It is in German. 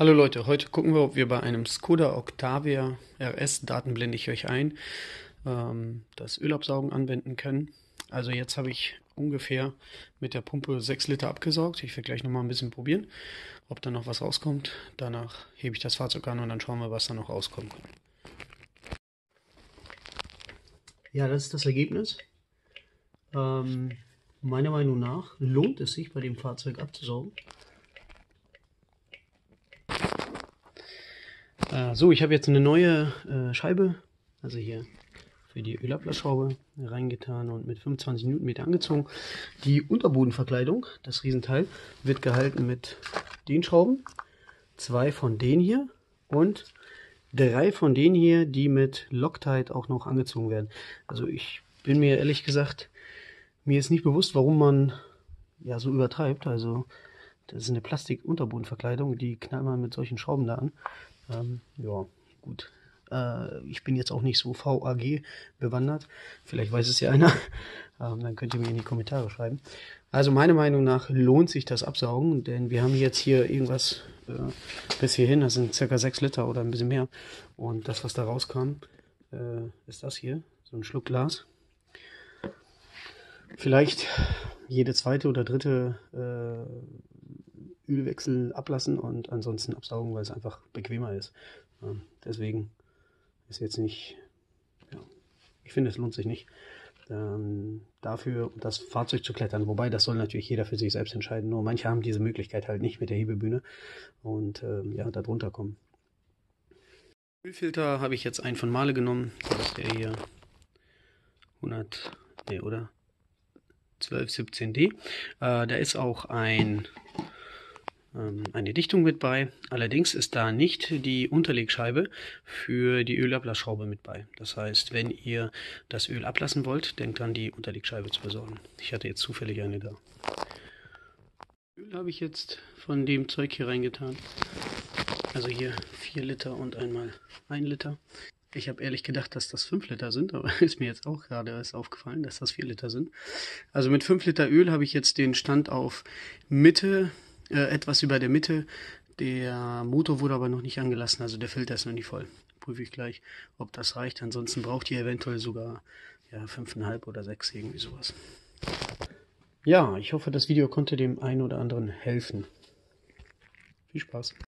Hallo Leute, heute gucken wir, ob wir bei einem Skoda Octavia RS, Daten blende ich euch ein, ähm, das Ölabsaugen anwenden können. Also jetzt habe ich ungefähr mit der Pumpe 6 Liter abgesaugt. Ich werde gleich nochmal ein bisschen probieren, ob da noch was rauskommt. Danach hebe ich das Fahrzeug an und dann schauen wir, was da noch rauskommt. Ja, das ist das Ergebnis. Ähm, meiner Meinung nach lohnt es sich, bei dem Fahrzeug abzusaugen. Äh, so, ich habe jetzt eine neue äh, Scheibe, also hier für die Ölablassschraube reingetan und mit 25 Newtonmeter angezogen. Die Unterbodenverkleidung, das Riesenteil, wird gehalten mit den Schrauben, zwei von denen hier und drei von denen hier, die mit Loctite auch noch angezogen werden. Also ich bin mir ehrlich gesagt, mir ist nicht bewusst, warum man ja so übertreibt. Also das ist eine Plastik-Unterbodenverkleidung, die knallt man mit solchen Schrauben da an. Ähm, ja, gut. Äh, ich bin jetzt auch nicht so VAG bewandert. Vielleicht weiß es ja einer. Ähm, dann könnt ihr mir in die Kommentare schreiben. Also meiner Meinung nach lohnt sich das Absaugen, denn wir haben jetzt hier irgendwas äh, bis hierhin, das sind circa 6 Liter oder ein bisschen mehr. Und das, was da rauskam, äh, ist das hier, so ein Schluck Glas. Vielleicht jede zweite oder dritte äh, Ölwechsel ablassen und ansonsten absaugen, weil es einfach bequemer ist. Ja, deswegen ist jetzt nicht, ja, ich finde, es lohnt sich nicht, ähm, dafür das Fahrzeug zu klettern. Wobei, das soll natürlich jeder für sich selbst entscheiden. Nur manche haben diese Möglichkeit halt nicht mit der Hebebühne und ähm, ja, da drunter kommen. Ölfilter habe ich jetzt einen von Male genommen. Das ist der hier 100, nee, oder? 1217D. Äh, da ist auch ein, ähm, eine Dichtung mit bei. Allerdings ist da nicht die Unterlegscheibe für die Ölablassschraube mit bei. Das heißt, wenn ihr das Öl ablassen wollt, denkt dran, die Unterlegscheibe zu besorgen. Ich hatte jetzt zufällig eine da. Öl habe ich jetzt von dem Zeug hier reingetan. Also hier 4 Liter und einmal 1 Liter. Ich habe ehrlich gedacht, dass das 5 Liter sind, aber ist mir jetzt auch gerade erst aufgefallen, dass das 4 Liter sind. Also mit 5 Liter Öl habe ich jetzt den Stand auf Mitte, äh, etwas über der Mitte. Der Motor wurde aber noch nicht angelassen, also der Filter ist noch nicht voll. Prüfe ich gleich, ob das reicht. Ansonsten braucht ihr eventuell sogar ja, 5,5 oder 6, irgendwie sowas. Ja, ich hoffe, das Video konnte dem einen oder anderen helfen. Viel Spaß.